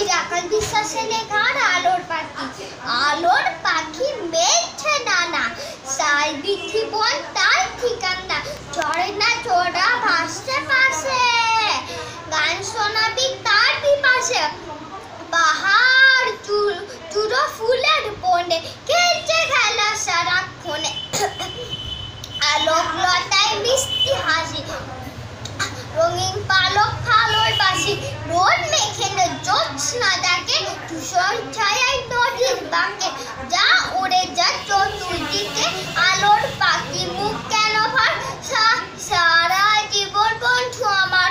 পিরাকাল বিশ্বাসে লেখার আলোর পাখি। আলোর পাখি মেঘছে নানা। বৃদ্ধি বন তার ঠিকানা। চড়ে না চোরা ভাসছে পাশে। গান শোনাবি তার বিপাশে পাহাড় চু- চূড়ো ফুলের বনে। খেলছে খেলা সারাক্ষণে। আলোক লতায় মিষ্টি হাসি। রঙিন পালক মেখে জ্যোৎস্না থাকে নদীর বাঁকে। যা উড়ে যা চতুর্দিকে আলোর পাখি। মুখ কেন ভার? সারা জীবন বন্ধু আমার।